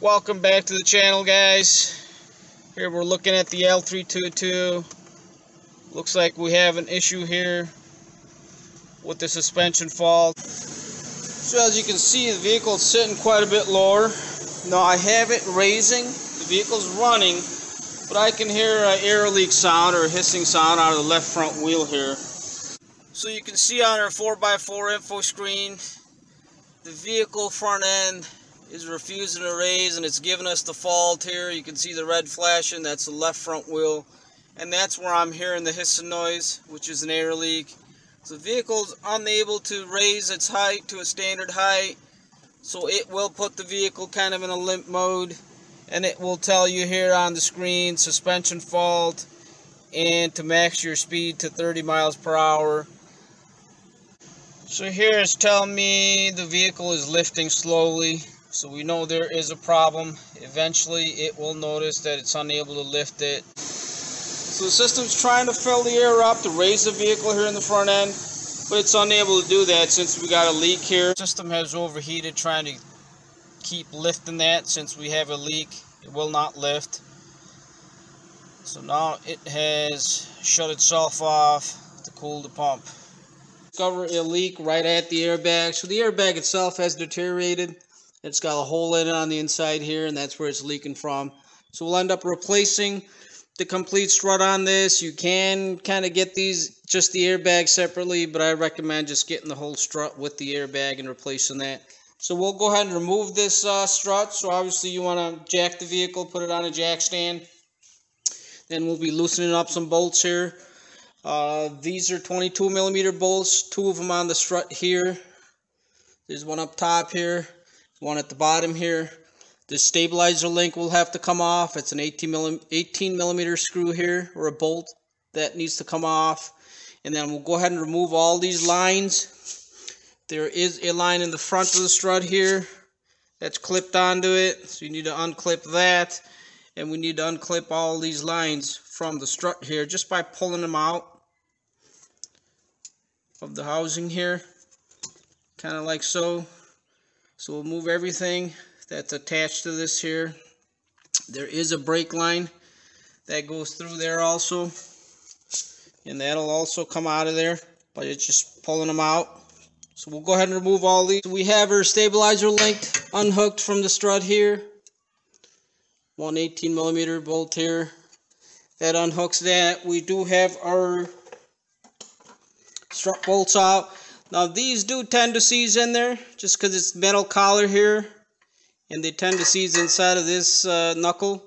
Welcome back to the channel guys. Here we're looking at the L322. Looks like we have an issue here with the suspension fault. So as you can see the vehicle is sitting quite a bit lower. Now I have it raising. The vehicle's running but I can hear an air leak sound or a hissing sound out of the left front wheel here. So you can see on our 4x4 info screen the vehicle front end is refusing to raise and it's giving us the fault here. You can see the red flashing, that's the left front wheel. And that's where I'm hearing the hissing noise, which is an air leak. So the vehicle's unable to raise its height to a standard height. So it will put the vehicle kind of in a limp mode. And it will tell you here on the screen, suspension fault, and to max your speed to 30 miles per hour. So here it's telling me the vehicle is lifting slowly. So we know there is a problem. Eventually it will notice that it's unable to lift it. So the system's trying to fill the air up to raise the vehicle here in the front end. But it's unable to do that since we got a leak here. The system has overheated trying to keep lifting that since we have a leak. It will not lift. So now it has shut itself off to cool the pump discover a leak right at the airbag. So the airbag itself has deteriorated. It's got a hole in it on the inside here, and that's where it's leaking from. So we'll end up replacing the complete strut on this. You can kind of get these, just the airbag separately, but I recommend just getting the whole strut with the airbag and replacing that. So we'll go ahead and remove this uh, strut. So obviously you want to jack the vehicle, put it on a jack stand. Then we'll be loosening up some bolts here. Uh, these are 22 millimeter bolts, two of them on the strut here. There's one up top here, one at the bottom here. The stabilizer link will have to come off. It's an 18 millimeter, 18 millimeter screw here, or a bolt that needs to come off. And then we'll go ahead and remove all these lines. There is a line in the front of the strut here that's clipped onto it. So you need to unclip that. And we need to unclip all these lines from the strut here just by pulling them out of the housing here kind of like so so we'll move everything that's attached to this here. There is a brake line that goes through there also and that'll also come out of there but it's just pulling them out. So we'll go ahead and remove all these. We have our stabilizer linked unhooked from the strut here. One 18 millimeter bolt here that unhooks that. We do have our strut bolts out. Now these do tend to seize in there just because it's metal collar here and they tend to seize inside of this uh, knuckle.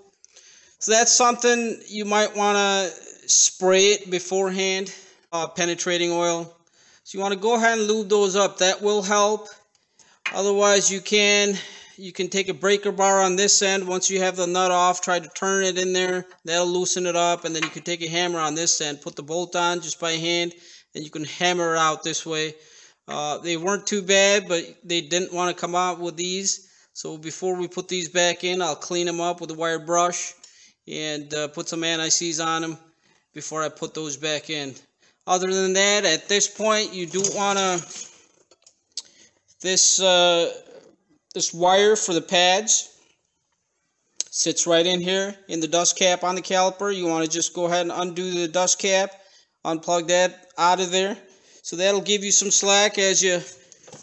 So that's something you might want to spray it beforehand, uh, penetrating oil. So you want to go ahead and lube those up. That will help. Otherwise you can you can take a breaker bar on this end once you have the nut off try to turn it in there that'll loosen it up and then you can take a hammer on this end put the bolt on just by hand and you can hammer out this way. Uh, they weren't too bad, but they didn't want to come out with these. So before we put these back in, I'll clean them up with a wire brush and uh, put some anti-seize on them before I put those back in. Other than that, at this point, you do want to this uh, this wire for the pads sits right in here in the dust cap on the caliper. You want to just go ahead and undo the dust cap unplug that out of there. So that'll give you some slack as you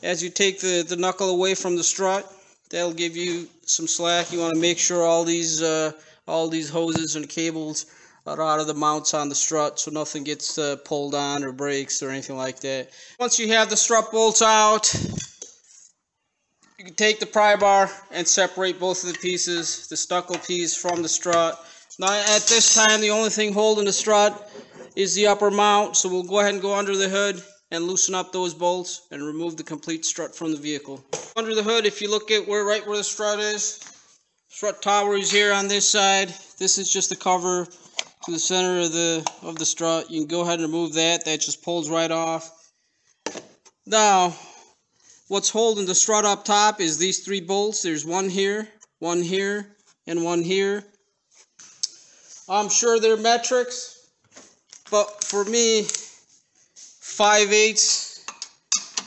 as you take the the knuckle away from the strut. That'll give you some slack. You want to make sure all these uh, all these hoses and cables are out of the mounts on the strut so nothing gets uh, pulled on or breaks or anything like that. Once you have the strut bolts out you can take the pry bar and separate both of the pieces the stucco piece from the strut. Now at this time the only thing holding the strut is the upper mount, so we'll go ahead and go under the hood and loosen up those bolts and remove the complete strut from the vehicle. Under the hood, if you look at where right where the strut is, strut tower is here on this side. This is just the cover to the center of the of the strut. You can go ahead and remove that. That just pulls right off. Now, what's holding the strut up top is these three bolts. There's one here, one here, and one here. I'm sure they're metrics. But for me, 5 eighths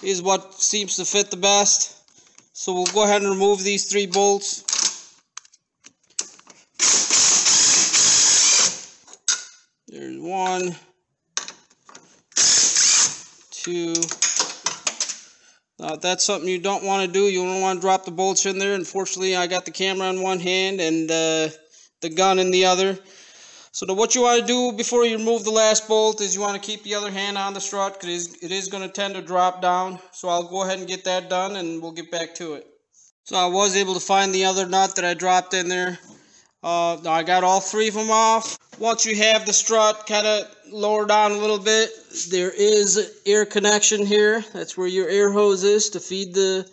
is what seems to fit the best. So we'll go ahead and remove these three bolts. There's one, two. Now, that's something you don't want to do, you don't want to drop the bolts in there. Unfortunately, I got the camera in one hand and uh, the gun in the other. So what you want to do before you remove the last bolt is you want to keep the other hand on the strut because it is going to tend to drop down. So I'll go ahead and get that done and we'll get back to it. So I was able to find the other nut that I dropped in there. Uh, I got all three of them off. Once you have the strut kind of lower down a little bit, there is air connection here. That's where your air hose is to feed the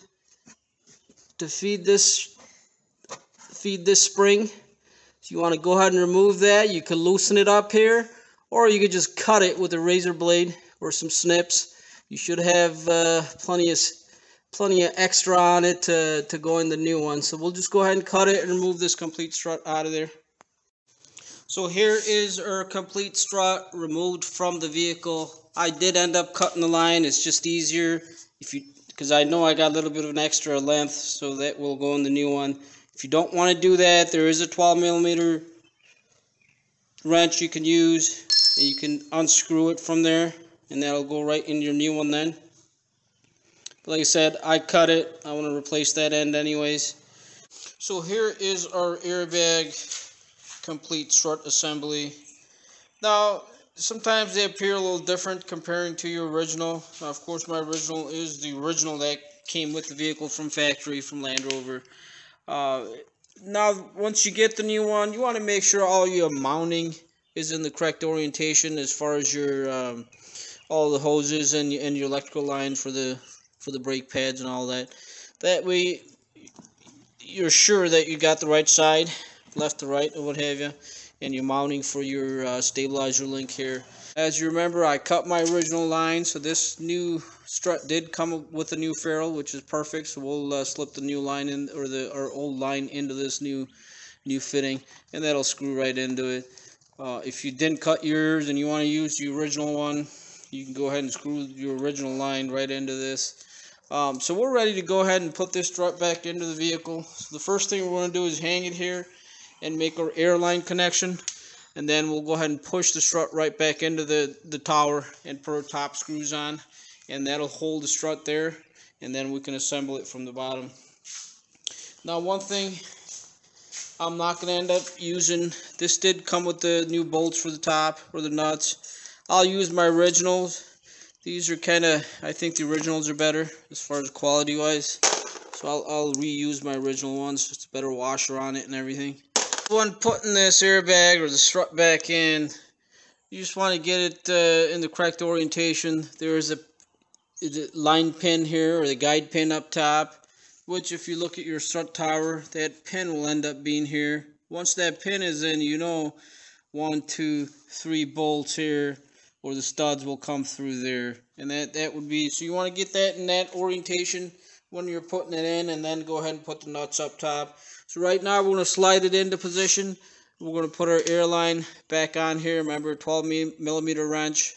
to feed this feed this spring. You want to go ahead and remove that, you can loosen it up here, or you could just cut it with a razor blade or some snips. You should have uh, plenty of plenty of extra on it to, to go in the new one. So we'll just go ahead and cut it and remove this complete strut out of there. So here is our complete strut removed from the vehicle. I did end up cutting the line. It's just easier if you because I know I got a little bit of an extra length, so that will go in the new one. If you don't want to do that, there is a 12 millimeter wrench you can use. And you can unscrew it from there, and that'll go right in your new one then. But like I said, I cut it. I want to replace that end anyways. So here is our airbag complete strut assembly. Now, sometimes they appear a little different comparing to your original. Now, of course, my original is the original that came with the vehicle from factory from Land Rover. Uh, now, once you get the new one, you want to make sure all your mounting is in the correct orientation as far as your um, all the hoses and, and your electrical lines for the for the brake pads and all that. That way, you're sure that you got the right side, left to right, or what have you, and you're mounting for your uh, stabilizer link here. As you remember, I cut my original line, so this new strut did come with a new ferrule, which is perfect. So we'll uh, slip the new line in, or the our old line into this new new fitting, and that'll screw right into it. Uh, if you didn't cut yours and you want to use the original one, you can go ahead and screw your original line right into this. Um, so we're ready to go ahead and put this strut back into the vehicle. So the first thing we're going to do is hang it here and make our airline connection. And then we'll go ahead and push the strut right back into the, the tower and put our top screws on. And that'll hold the strut there. And then we can assemble it from the bottom. Now one thing I'm not going to end up using, this did come with the new bolts for the top or the nuts. I'll use my originals these are kind of, I think the originals are better as far as quality wise. So I'll, I'll reuse my original ones. It's a better washer on it and everything. When putting this airbag or the strut back in, you just want to get it uh, in the correct orientation. There is a, a line pin here or the guide pin up top. Which if you look at your strut tower, that pin will end up being here. Once that pin is in, you know one, two, three bolts here or the studs will come through there. And that, that would be, so you want to get that in that orientation when you're putting it in and then go ahead and put the nuts up top. So right now we're going to slide it into position. We're going to put our airline back on here. Remember 12 millimeter wrench.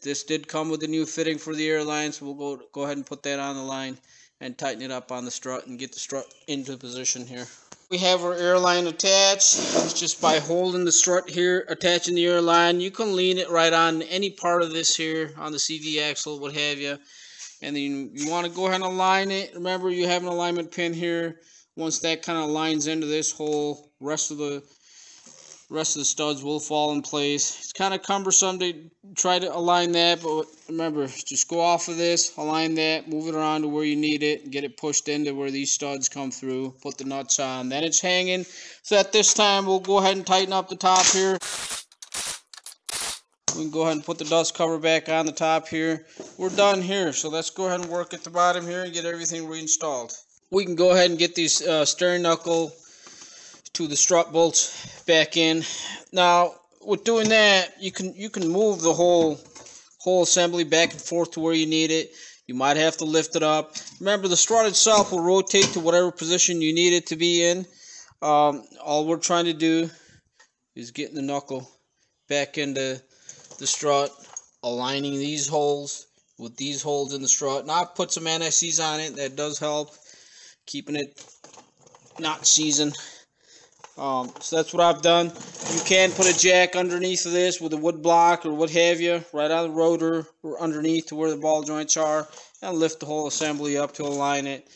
This did come with a new fitting for the airline, so we'll go, go ahead and put that on the line and tighten it up on the strut and get the strut into position here. We have our airline attached. It's just by holding the strut here, attaching the airline. You can lean it right on any part of this here, on the CV axle, what have you. And then you want to go ahead and align it. Remember, you have an alignment pin here. Once that kind of lines into this hole, rest of the rest of the studs will fall in place. It's kind of cumbersome to try to align that, but remember, just go off of this, align that, move it around to where you need it, get it pushed into where these studs come through, put the nuts on. Then it's hanging. So at this time, we'll go ahead and tighten up the top here. We can go ahead and put the dust cover back on the top here. We're done here, so let's go ahead and work at the bottom here and get everything reinstalled. We can go ahead and get these uh, steering knuckle to the strut bolts back in. Now, with doing that, you can you can move the whole whole assembly back and forth to where you need it. You might have to lift it up. Remember, the strut itself will rotate to whatever position you need it to be in. Um, all we're trying to do is getting the knuckle back into the strut, aligning these holes with these holes in the strut. Now, I put some anti-seize on it. That does help keeping it not seasoned. Um, so that's what I've done. You can put a jack underneath of this with a wood block or what have you, right on the rotor or underneath to where the ball joints are, and lift the whole assembly up to align it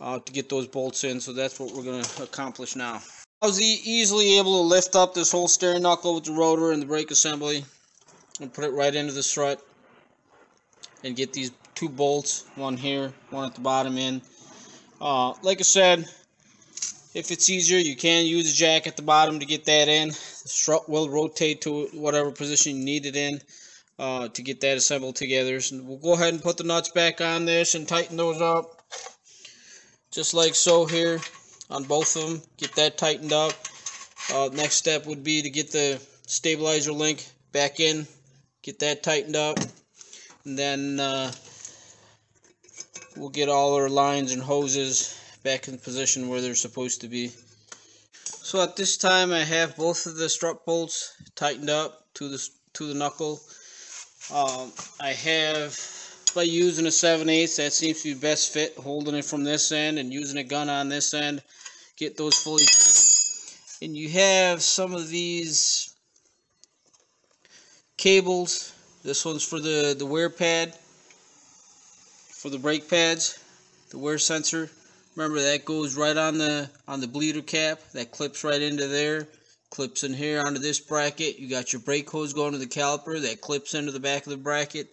uh, to get those bolts in. So that's what we're going to accomplish now. I was e easily able to lift up this whole steering knuckle with the rotor and the brake assembly and put it right into the strut and get these two bolts, one here, one at the bottom in. Uh, like I said, if it's easier, you can use a jack at the bottom to get that in. The strut will rotate to whatever position you need it in uh, to get that assembled together. So we'll go ahead and put the nuts back on this and tighten those up. Just like so here on both of them. Get that tightened up. Uh, next step would be to get the stabilizer link back in. Get that tightened up. And then uh, we'll get all our lines and hoses back in position where they're supposed to be. So at this time I have both of the strut bolts tightened up to the to the knuckle. Um, I have by using a 7 8 that seems to be best fit holding it from this end and using a gun on this end get those fully and you have some of these cables this one's for the the wear pad for the brake pads the wear sensor Remember that goes right on the on the bleeder cap. That clips right into there. Clips in here onto this bracket. You got your brake hose going to the caliper. That clips into the back of the bracket.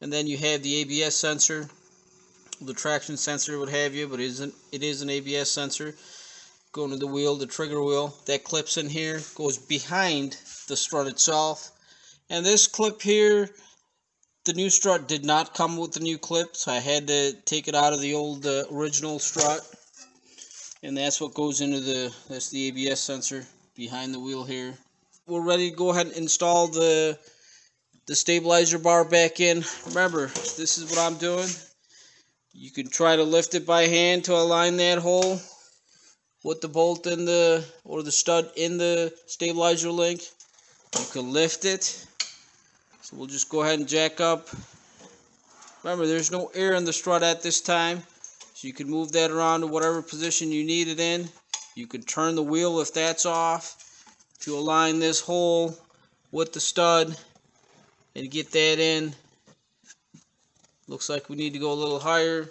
And then you have the ABS sensor. The traction sensor would have you, but it isn't it is an ABS sensor. Going to the wheel, the trigger wheel. That clips in here. Goes behind the strut itself. And this clip here the new strut did not come with the new clip, so I had to take it out of the old uh, original strut. And that's what goes into the, that's the ABS sensor behind the wheel here. We're ready to go ahead and install the, the stabilizer bar back in. Remember, this is what I'm doing. You can try to lift it by hand to align that hole with the bolt in the, or the stud in the stabilizer link. You can lift it so we'll just go ahead and jack up. Remember, there's no air in the strut at this time. So you can move that around to whatever position you need it in. You can turn the wheel if that's off to align this hole with the stud and get that in. Looks like we need to go a little higher.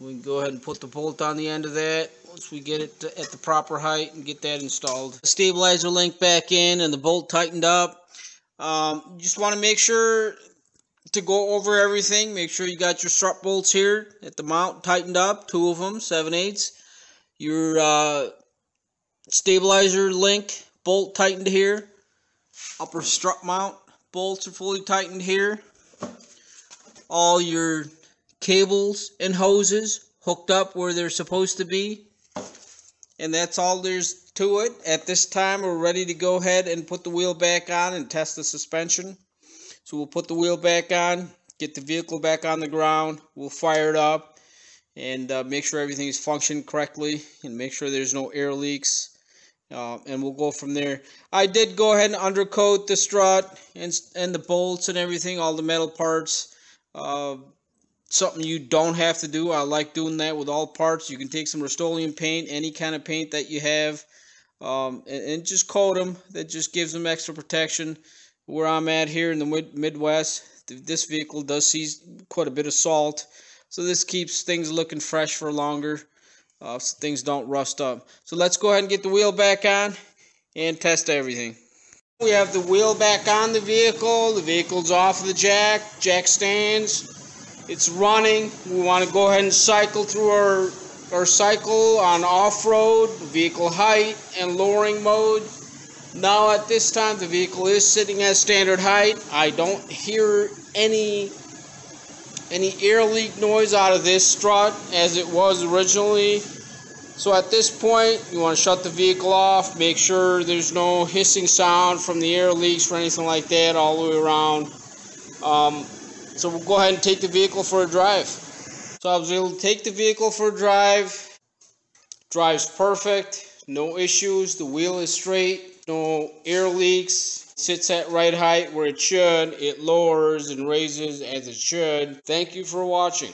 We can go ahead and put the bolt on the end of that once we get it to, at the proper height and get that installed. The stabilizer link back in and the bolt tightened up. Um, just want to make sure to go over everything. Make sure you got your strut bolts here at the mount tightened up, two of them, 7 eighths. Your uh, stabilizer link bolt tightened here. Upper strut mount bolts are fully tightened here. All your cables and hoses hooked up where they're supposed to be. And that's all there's to it. At this time, we're ready to go ahead and put the wheel back on and test the suspension. So we'll put the wheel back on, get the vehicle back on the ground. We'll fire it up and uh, make sure everything is functioning correctly and make sure there's no air leaks. Uh, and we'll go from there. I did go ahead and undercoat the strut and, and the bolts and everything, all the metal parts. Uh, something you don't have to do. I like doing that with all parts. You can take some Rust-Oleum paint, any kind of paint that you have, um, and, and, just coat them. That just gives them extra protection. Where I'm at here in the mid Midwest, this vehicle does see quite a bit of salt. So this keeps things looking fresh for longer. Uh, so things don't rust up. So let's go ahead and get the wheel back on and test everything. We have the wheel back on the vehicle. The vehicle's off of the jack. Jack stands it's running. We want to go ahead and cycle through our, our cycle on off-road, vehicle height, and lowering mode. Now at this time the vehicle is sitting at standard height. I don't hear any any air leak noise out of this strut as it was originally. So at this point you want to shut the vehicle off, make sure there's no hissing sound from the air leaks or anything like that all the way around. Um, so we'll go ahead and take the vehicle for a drive. So I was able to take the vehicle for a drive. Drives perfect, no issues. The wheel is straight, no air leaks. Sits at right height where it should. It lowers and raises as it should. Thank you for watching.